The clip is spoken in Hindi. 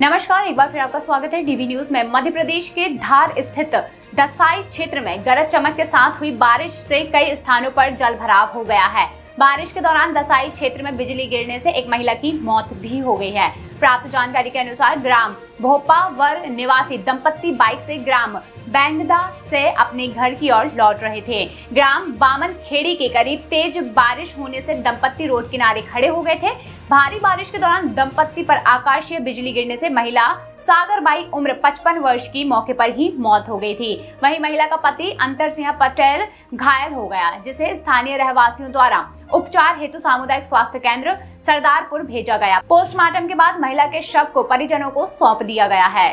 नमस्कार, एक बार फिर आपका स्वागत है डीवी न्यूज़ में। मध्य प्रदेश के धार स्थित दसाई क्षेत्र में गरज चमक के साथ हुई बारिश से कई स्थानों पर जल भराव हो गया है। बारिश के दौरान दसाई क्षेत्र में बिजली गिरने से एक महिला की मौत भी हो गई है। प्राप्त जानकारी के अनुसार ग्राम भोपावर निवासी दंपत्ति बाइक से ग्राम बैंगदा से अपने घर की ओर लौट रहे थे। ग्राम बामन खेड़ी के करीब तेज बारिश होने से दंपत्ति रोड किनारे खड़े हो गए थे। भारी बारिश के दौरान दंपत्ति पर आकाशीय बिजली गिरने से महिला सागर बाई उम्र 55 वर्ष की मौके पर ही मौत हो गई थी। वहीं महिला का पति अंतर सिंह पटेल घायल हो गया, जिसे स्थानीय रहवासियों द्वारा उपचार हेतु सामुदायिक स्वास्थ्य केंद्र सरदारपुर भेजा गया। पोस्टमार्टम के बाद महिला के शव को परिजनों को सौंप दिया गया है।